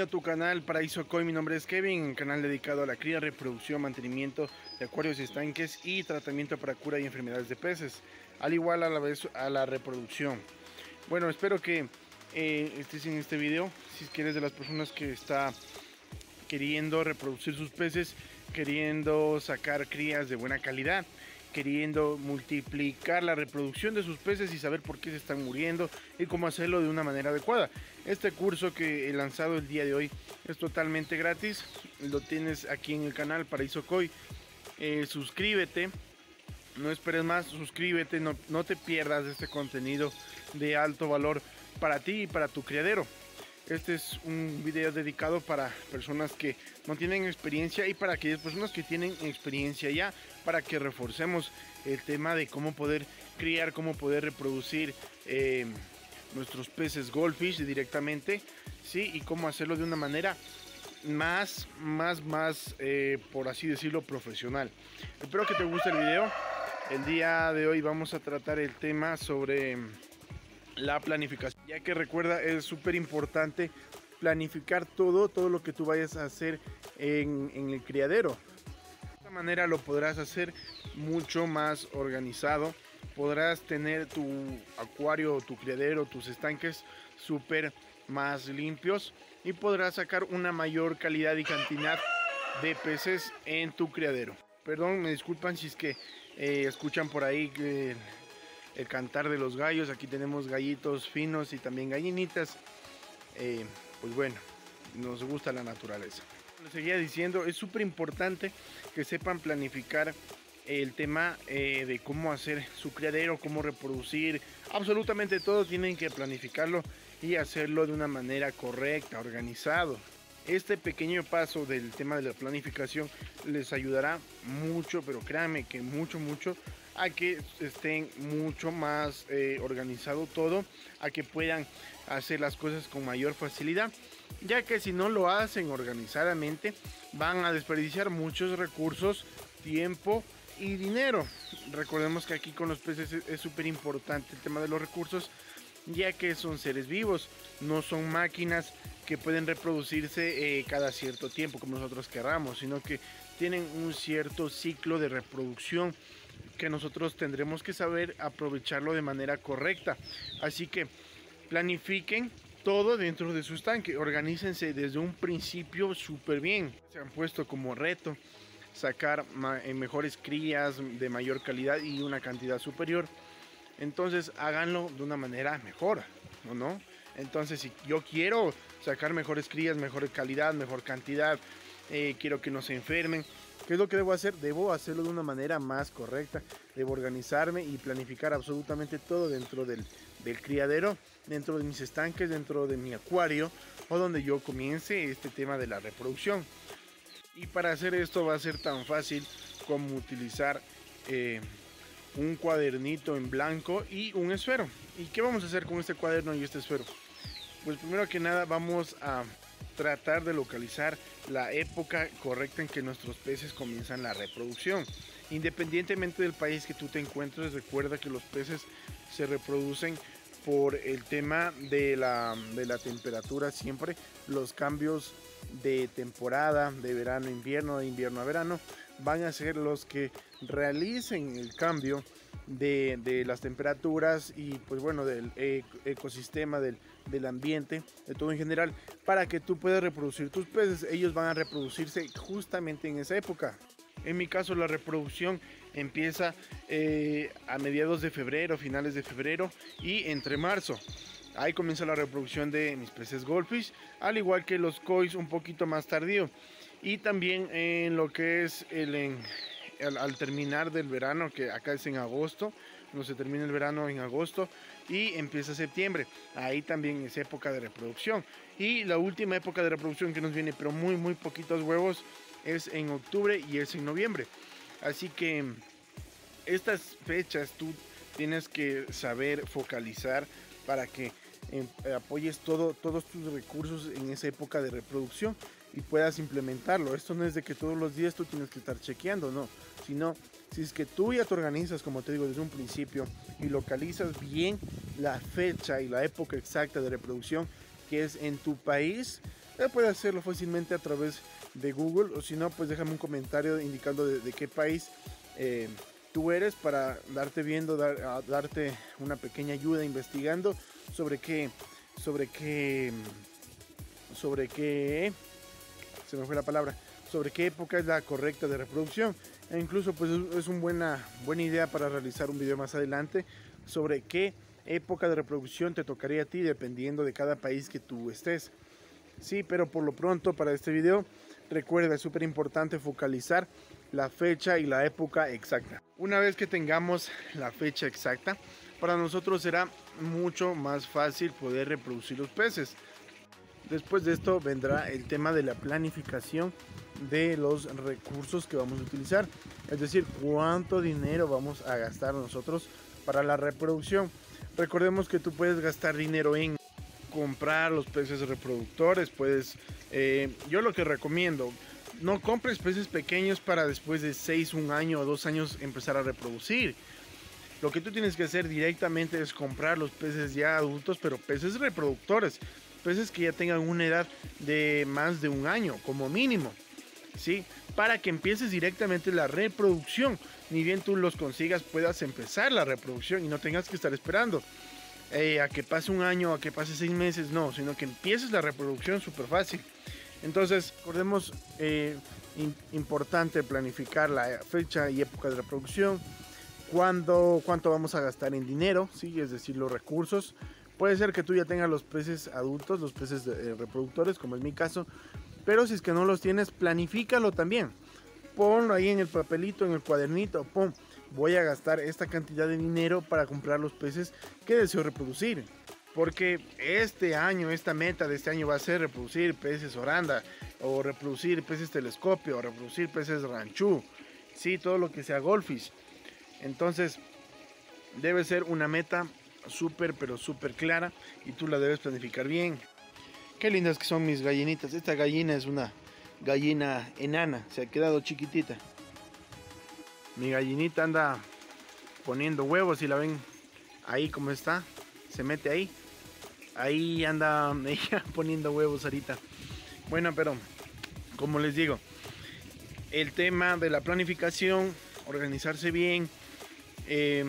a tu canal Paraíso Koi, mi nombre es Kevin, canal dedicado a la cría, reproducción, mantenimiento de acuarios y estanques y tratamiento para cura y enfermedades de peces, al igual a la vez a la reproducción. Bueno, espero que eh, estés en este video, si quieres de las personas que está queriendo reproducir sus peces, queriendo sacar crías de buena calidad, queriendo multiplicar la reproducción de sus peces y saber por qué se están muriendo y cómo hacerlo de una manera adecuada. Este curso que he lanzado el día de hoy es totalmente gratis, lo tienes aquí en el canal Paraíso Koi. Eh, suscríbete, no esperes más, suscríbete, no, no te pierdas este contenido de alto valor para ti y para tu criadero. Este es un video dedicado para personas que no tienen experiencia y para aquellas personas que tienen experiencia ya, para que reforcemos el tema de cómo poder criar, cómo poder reproducir eh, nuestros peces goldfish directamente, ¿sí? Y cómo hacerlo de una manera más, más, más, eh, por así decirlo, profesional. Espero que te guste el video. El día de hoy vamos a tratar el tema sobre la planificación. Ya que recuerda, es súper importante planificar todo, todo lo que tú vayas a hacer en, el criadero. De esta manera lo podrás hacer mucho más organizado. Podrás tener tu acuario, tu criadero, tus estanques súper más limpios y podrás sacar una mayor calidad y cantidad de peces en tu criadero. Perdón, me disculpan si es que eh, escuchan por ahí que el cantar de los gallos. Aquí tenemos gallitos finos y también gallinitas. Eh, pues bueno, nos gusta la naturaleza. Les seguía diciendo, es súper importante que sepan planificar el tema eh, de cómo hacer su criadero, cómo reproducir, absolutamente todo tienen que planificarlo y hacerlo de una manera correcta, organizado. Este pequeño paso del tema de la planificación les ayudará mucho, pero créanme que mucho, mucho a que estén mucho más eh, organizado todo, a que puedan hacer las cosas con mayor facilidad, ya que si no lo hacen organizadamente van a desperdiciar muchos recursos, tiempo y dinero. Recordemos que aquí con los peces es súper importante el tema de los recursos, ya que son seres vivos, no son máquinas que pueden reproducirse eh, cada cierto tiempo como nosotros querramos, sino que tienen un cierto ciclo de reproducción que nosotros tendremos que saber aprovecharlo de manera correcta. Así que planifiquen todo dentro de su estanque, organícense desde un principio súper bien. Se han puesto como reto sacar eh, mejores crías de mayor calidad y una cantidad superior. Entonces háganlo de una manera mejor, ¿o no? Entonces si yo quiero sacar mejores crías, mejor calidad, mejor cantidad, eh, quiero que no se enfermen, ¿Qué es lo que debo hacer? Debo hacerlo de una manera más correcta. Debo organizarme y planificar absolutamente todo dentro del, criadero, dentro de mis estanques, dentro de mi acuario o donde yo comience este tema de la reproducción. Y para hacer esto va a ser tan fácil como utilizar eh, un cuadernito en blanco y un esfero. ¿Y qué vamos a hacer con este cuaderno y este esfero? Pues primero que nada vamos a tratar de localizar la época correcta en que nuestros peces comienzan la reproducción. Independientemente del país que tú te encuentres, recuerda que los peces se reproducen por el tema de la, de la temperatura siempre, los cambios de temporada, de verano a invierno, de invierno a verano, van a ser los que realicen el cambio de, las temperaturas y pues bueno del ecosistema del, del, ambiente de todo en general para que tú puedas reproducir tus peces ellos van a reproducirse justamente en esa época. En mi caso la reproducción empieza eh, a mediados de febrero finales de febrero y entre marzo. Ahí comienza la reproducción de mis peces goldfish al igual que los cois un poquito más tardío. Y también en lo que es el al, terminar del verano, que acá es en agosto, no se termina el verano en agosto y empieza septiembre. Ahí también es época de reproducción. Y la última época de reproducción que nos viene, pero muy, muy poquitos huevos, es en octubre y es en noviembre. Así que estas fechas tú tienes que saber focalizar para que em, apoyes todo, todos tus recursos en esa época de reproducción y puedas implementarlo. Esto no es de que todos los días tú tienes que estar chequeando, no, sino si es que tú ya te organizas, como te digo, desde un principio y localizas bien la fecha y la época exacta de reproducción que es en tu país, eh, puedes hacerlo fácilmente a través de Google o si no, pues déjame un comentario indicando de, qué país eh, tú eres para darte viendo, dar, darte una pequeña ayuda investigando sobre qué, sobre qué, sobre qué, se me fue la palabra, sobre qué época es la correcta de reproducción. E incluso pues es una buena, buena idea para realizar un video más adelante sobre qué época de reproducción te tocaría a ti dependiendo de cada país que tú estés. Sí, pero por lo pronto para este video recuerda es súper importante focalizar la fecha y la época exacta. Una vez que tengamos la fecha exacta, para nosotros será mucho más fácil poder reproducir los peces. Después de esto vendrá el tema de la planificación de los recursos que vamos a utilizar. Es decir, cuánto dinero vamos a gastar nosotros para la reproducción. Recordemos que tú puedes gastar dinero en comprar los peces reproductores. Puedes, eh, yo lo que recomiendo, no compres peces pequeños para después de 6, un año o dos años empezar a reproducir. Lo que tú tienes que hacer directamente es comprar los peces ya adultos, pero peces reproductores. Peces que ya tengan una edad de más de un año, como mínimo. ¿Sí? Para que empieces directamente la reproducción. Ni bien tú los consigas, puedas empezar la reproducción y no tengas que estar esperando. Eh, a que pase un año, a que pase seis meses, no, sino que empieces la reproducción súper fácil. Entonces, recordemos, eh, importante planificar la fecha y época de reproducción, cuándo, cuánto vamos a gastar en dinero, ¿sí? es decir, los recursos. Puede ser que tú ya tengas los peces adultos, los peces eh, reproductores, como es mi caso, pero si es que no los tienes, planifícalo también. Ponlo ahí en el papelito, en el cuadernito, pum voy a gastar esta cantidad de dinero para comprar los peces que deseo reproducir. Porque este año, esta meta de este año va a ser reproducir peces oranda, o reproducir peces telescopio, o reproducir peces ranchú, sí, todo lo que sea goldfish. Entonces, debe ser una meta súper, pero súper clara y tú la debes planificar bien. Qué lindas que son mis gallinitas. Esta gallina es una gallina enana, se ha quedado chiquitita. Mi gallinita anda poniendo huevos y la ven ahí como está. Se mete ahí. Ahí anda ella poniendo huevos ahorita. Bueno, pero como les digo, el tema de la planificación, organizarse bien, eh,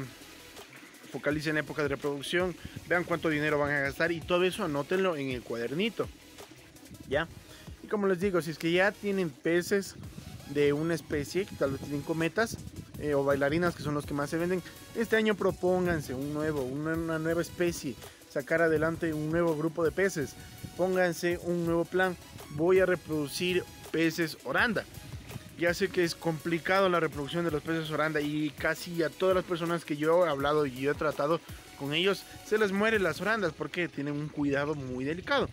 focalicen en época de reproducción, vean cuánto dinero van a gastar y todo eso anótenlo en el cuadernito. ¿Ya? Y como les digo, si es que ya tienen peces de una especie, que tal vez tienen cometas, eh, o bailarinas que son los que más se venden. Este año propónganse un nuevo, una, nueva especie, sacar adelante un nuevo grupo de peces. Pónganse un nuevo plan. Voy a reproducir peces oranda. Ya sé que es complicado la reproducción de los peces oranda y casi a todas las personas que yo he hablado y yo he tratado con ellos se les mueren las orandas porque tienen un cuidado muy delicado.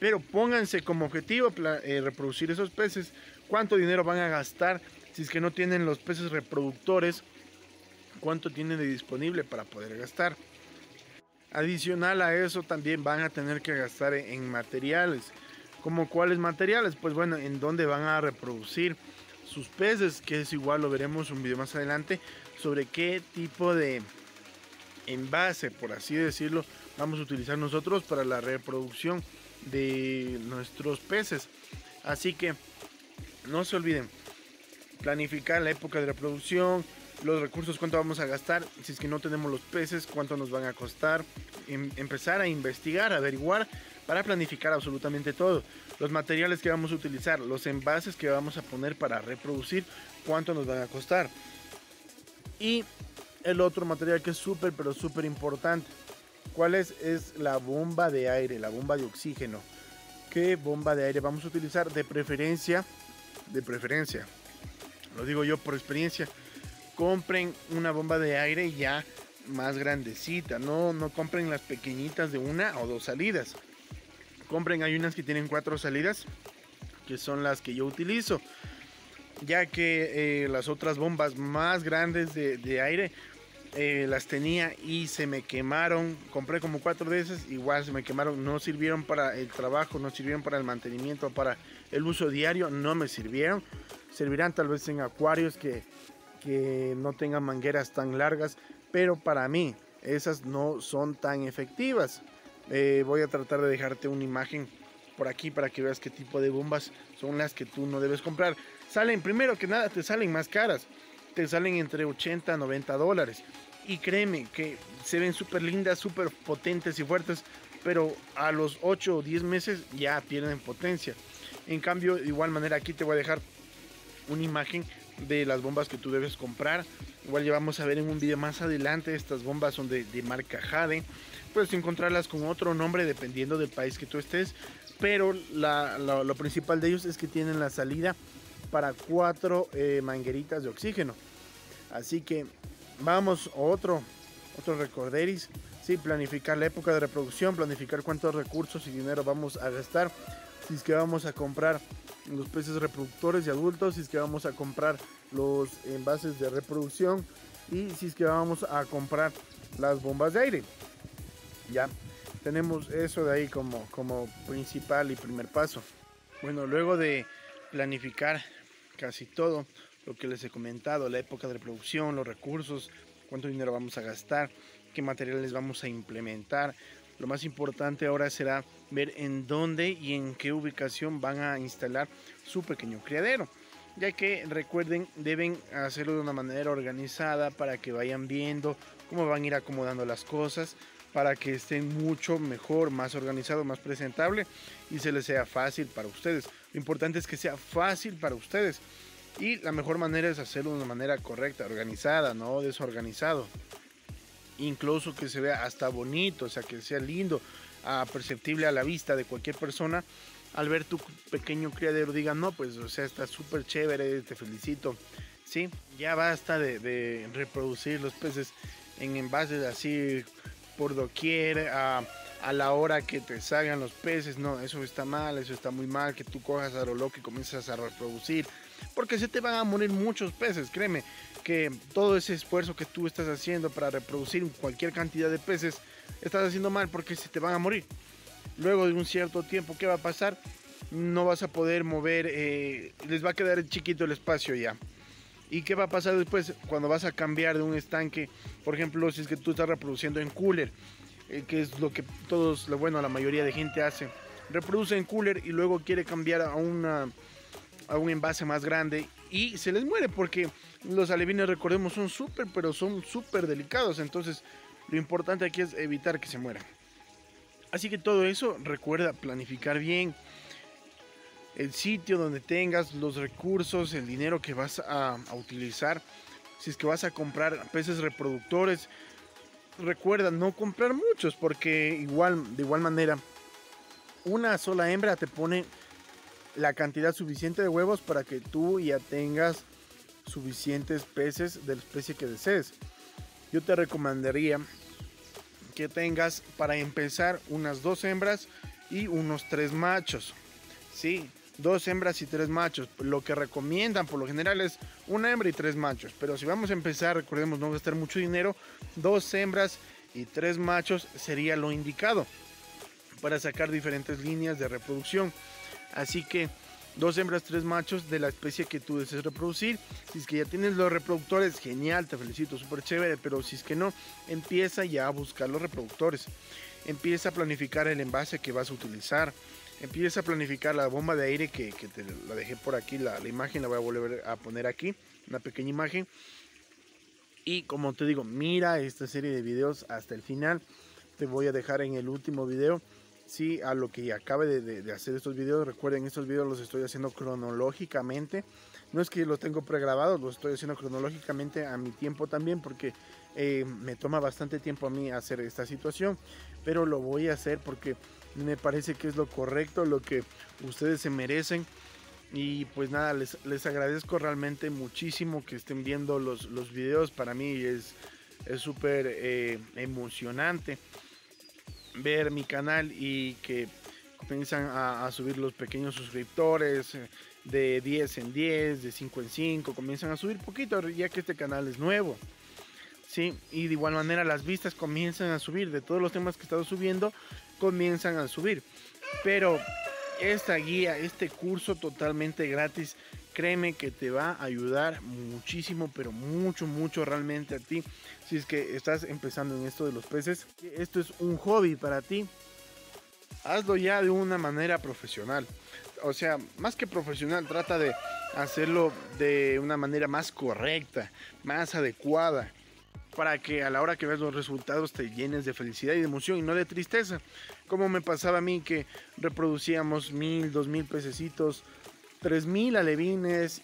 Pero pónganse como objetivo eh, reproducir esos peces. ¿Cuánto dinero van a gastar? Si es que no tienen los peces reproductores, ¿cuánto tienen de disponible para poder gastar? Adicional a eso también van a tener que gastar en materiales. ¿Como cuáles materiales? Pues bueno, en dónde van a reproducir sus peces, que es igual, lo veremos un video más adelante, sobre qué tipo de envase, por así decirlo, vamos a utilizar nosotros para la reproducción de nuestros peces. Así que no se olviden, planificar la época de reproducción, los recursos, cuánto vamos a gastar, si es que no tenemos los peces, cuánto nos van a costar, em, empezar a investigar, averiguar para planificar absolutamente todo. Los materiales que vamos a utilizar, los envases que vamos a poner para reproducir, cuánto nos van a costar. Y el otro material que es súper, pero súper importante. ¿Cuál es? Es la bomba de aire, la bomba de oxígeno. ¿Qué bomba de aire vamos a utilizar? De preferencia, de preferencia, lo digo yo por experiencia, compren una bomba de aire ya más grandecita, no, no compren las pequeñitas de una o dos salidas. Compren, hay unas que tienen cuatro salidas, que son las que yo utilizo, ya que eh, las otras bombas más grandes de, aire eh, las tenía y se me quemaron. Compré como cuatro de esas, igual se me quemaron. No sirvieron para el trabajo, no sirvieron para el mantenimiento, para el uso diario, no me sirvieron servirán tal vez en acuarios que, no tengan mangueras tan largas, pero para mí esas no son tan efectivas. Eh, voy a tratar de dejarte una imagen por aquí para que veas qué tipo de bombas son las que tú no debes comprar. Salen, primero que nada, te salen más caras. Te salen entre 80 a 90 dólares. Y créeme que se ven súper lindas, súper potentes y fuertes, pero a los 8 o 10 meses ya pierden potencia. En cambio, de igual manera aquí te voy a dejar una imagen de las bombas que tú debes comprar. Igual ya vamos a ver en un video más adelante. Estas bombas son de, marca Jade. Puedes encontrarlas con otro nombre dependiendo del país que tú estés. Pero lo principal de ellos es que tienen la salida para cuatro eh, mangueritas de oxígeno. Así que vamos otro, otro recorderis. Sí, planificar la época de reproducción, planificar cuántos recursos y dinero vamos a gastar. Si es que vamos a comprar los peces reproductores y adultos, si es que vamos a comprar los envases de reproducción y si es que vamos a comprar las bombas de aire. Ya tenemos eso de ahí como, como principal y primer paso. Bueno, luego de planificar casi todo lo que les he comentado, la época de reproducción, los recursos, cuánto dinero vamos a gastar, qué materiales vamos a implementar, lo más importante ahora será ver en dónde y en qué ubicación van a instalar su pequeño criadero. Ya que recuerden, deben hacerlo de una manera organizada para que vayan viendo cómo van a ir acomodando las cosas, para que estén mucho mejor, más organizado, más presentable y se les sea fácil para ustedes. Lo importante es que sea fácil para ustedes. Y la mejor manera es hacerlo de una manera correcta, organizada, no desorganizado incluso que se vea hasta bonito, o sea, que sea lindo, ah, perceptible a la vista de cualquier persona, al ver tu pequeño criadero diga, no, pues, o sea, está súper chévere, te felicito, ¿sí? Ya basta de, reproducir los peces en envases así por doquier, a, a, la hora que te salgan los peces, no, eso está mal, eso está muy mal, que tú cojas a lo loco y comienzas a reproducir, porque se te van a morir muchos peces, créeme, que todo ese esfuerzo que tú estás haciendo para reproducir cualquier cantidad de peces, estás haciendo mal porque se te van a morir. Luego de un cierto tiempo, ¿qué va a pasar? No vas a poder mover, eh, les va a quedar chiquito el espacio ya. ¿Y qué va a pasar después cuando vas a cambiar de un estanque? Por ejemplo, si es que tú estás reproduciendo en cooler, eh, que es lo que todos, bueno, la mayoría de gente hace. Reproduce en cooler y luego quiere cambiar a, una, a un envase más grande y se les muere porque los alevines, recordemos, son súper, pero son súper delicados. Entonces, lo importante aquí es evitar que se mueran. Así que todo eso, recuerda planificar bien el sitio donde tengas los recursos, el dinero que vas a, utilizar. Si es que vas a comprar peces reproductores, recuerda no comprar muchos porque igual, de igual manera, una sola hembra te pone la cantidad suficiente de huevos para que tú ya tengas suficientes peces de la especie que desees. Yo te recomendaría que tengas para empezar unas dos hembras y unos tres machos. Sí, dos hembras y tres machos. Lo que recomiendan por lo general es una hembra y tres machos. Pero si vamos a empezar, recordemos no gastar mucho dinero, dos hembras y tres machos sería lo indicado para sacar diferentes líneas de reproducción. Así que dos hembras, tres machos de la especie que tú desees reproducir. Si es que ya tienes los reproductores, genial, te felicito, súper chévere, pero si es que no, empieza ya a buscar los reproductores. Empieza a planificar el envase que vas a utilizar. Empieza a planificar la bomba de aire que, te la dejé por aquí, la, la imagen la voy a volver a poner aquí, una pequeña imagen. Y como te digo, mira esta serie de videos hasta el final. Te voy a dejar en el último video sí a lo que acabe de, hacer estos videos. Recuerden, estos videos los estoy haciendo cronológicamente. No es que los tengo pregrabados, los estoy haciendo cronológicamente a mi tiempo también porque eh, me toma bastante tiempo a mí hacer esta situación. Pero lo voy a hacer porque me parece que es lo correcto, lo que ustedes se merecen. Y pues nada, les, les agradezco realmente muchísimo que estén viendo los, los videos. Para mí es súper eh, emocionante ver mi canal y que comienzan a, subir los pequeños suscriptores eh, de 10 en 10, de 5 en 5, comienzan a subir poquito ya que este canal es nuevo. Sí, y de igual manera las vistas comienzan a subir, de todos los temas que he estado subiendo, comienzan a subir. Pero esta guía, este curso totalmente gratis, créeme que te va a ayudar muchísimo, pero mucho, mucho realmente a ti. Si es que estás empezando en esto de los peces, esto es un hobby para ti. hazlo ya de una manera profesional. O sea, más que profesional, trata de hacerlo de una manera más correcta, más adecuada, para que a la hora que veas los resultados te llenes de felicidad y de emoción y no de tristeza. Como me pasaba a mí que reproducíamos mil, dos mil pececitos, tres mil alevines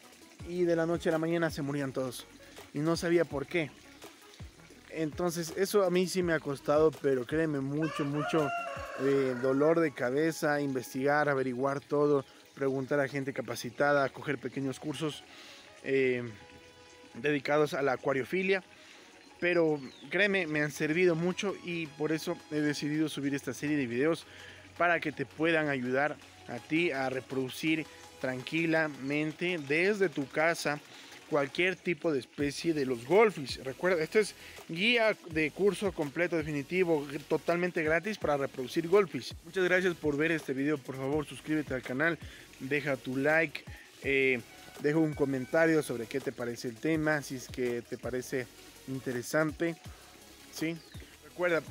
y de la noche a la mañana se morían todos. Y no sabía por qué. Entonces eso a mí sí me ha costado, pero créeme mucho, mucho eh, dolor de cabeza, investigar, averiguar todo, preguntar a gente capacitada, coger pequeños cursos eh, dedicados a la acuariofilia. Pero créeme, me han servido mucho y por eso he decidido subir esta serie de videos para que te puedan ayudar a ti a reproducir tranquilamente desde tu casa cualquier tipo de especie de los golfis. Recuerda, esto es guía de curso completo definitivo, totalmente gratis para reproducir golfis. Muchas gracias por ver este video. Por favor, suscríbete al canal, deja tu like, eh, deja un comentario sobre qué te parece el tema, si es que te parece interesante. ¿sí?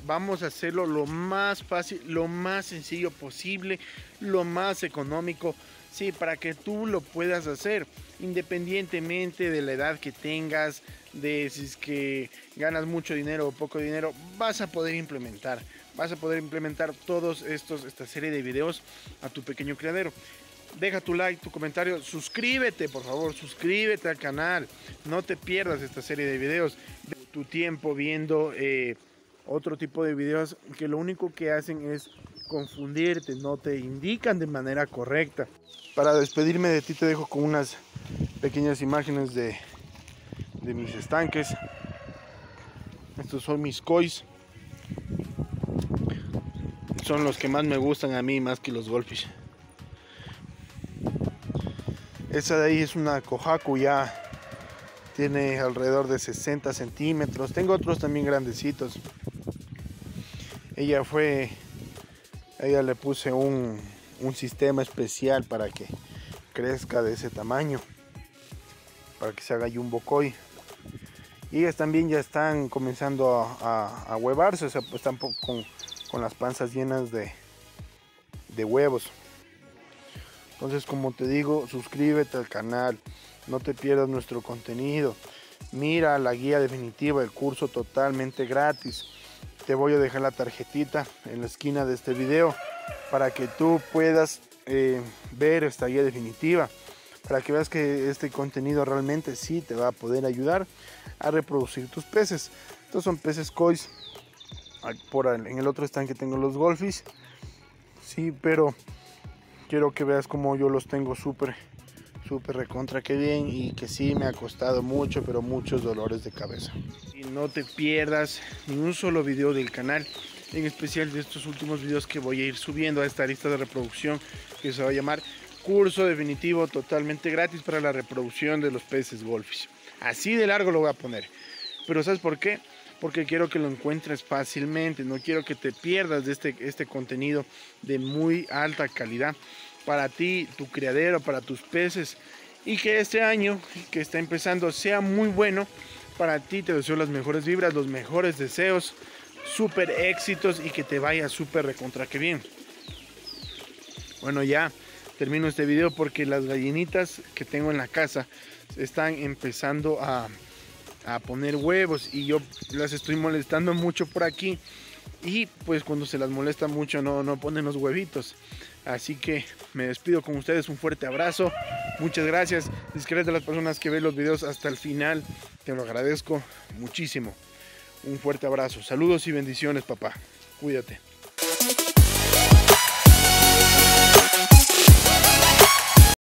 Vamos a hacerlo lo más fácil, lo más sencillo posible, lo más económico, sí, para que tú lo puedas hacer independientemente de la edad que tengas, de si es que ganas mucho dinero o poco dinero, vas a poder implementar, vas a poder implementar todos estos, esta serie de videos a tu pequeño criadero. Deja tu like, tu comentario, suscríbete por favor, suscríbete al canal, no te pierdas esta serie de videos, tu tiempo viendo eh, otro tipo de videos que lo único que hacen es confundirte, no te indican de manera correcta. Para despedirme de ti te dejo con unas pequeñas imágenes de, de mis estanques. Estos son mis cois. Son los que más me gustan a mí, más que los goldfish. Esa de ahí es una cojacu ya. Tiene alrededor de 60 centímetros. Tengo otros también grandecitos. Ella fue... ella le puse un, un sistema especial para que crezca de ese tamaño para que se haga un bocoy y ellas también ya están comenzando a, huevarse o sea pues están con, con las panzas llenas de, de huevos. Entonces como te digo suscríbete al canal no te pierdas nuestro contenido. Mira la guía definitiva del curso totalmente gratis te voy a dejar la tarjetita en la esquina de este video para que tú puedas eh, ver esta guía definitiva para que veas que este contenido realmente sí te va a poder ayudar a reproducir tus peces. Estos son peces koi. Por en el otro estanque tengo los golfis sí pero quiero que veas como yo los tengo súper súper recontra que bien y que sí me ha costado mucho pero muchos dolores de cabeza y no te pierdas ni un solo video del canal en especial de estos últimos videos que voy a ir subiendo a esta lista de reproducción que se va a llamar curso definitivo totalmente gratis para la reproducción de los peces golfis. Así de largo lo voy a poner. Pero ¿sabes por qué? Porque quiero que lo encuentres fácilmente, no quiero que te pierdas de este, este contenido de muy alta calidad para ti, tu criadero, para tus peces y que este año que está empezando sea muy bueno para ti. Te deseo las mejores vibras, los mejores deseos súper éxitos y que te vaya súper recontra que bien. Bueno, ya termino este video porque las gallinitas que tengo en la casa están empezando a, a poner huevos y yo las estoy molestando mucho por aquí y pues cuando se las molesta mucho no, no ponen los huevitos. Así que me despido con ustedes, un fuerte abrazo, muchas gracias, discreta de las personas que ven los videos hasta el final, te lo agradezco muchísimo. Un fuerte abrazo. Saludos y bendiciones, papá. Cuídate.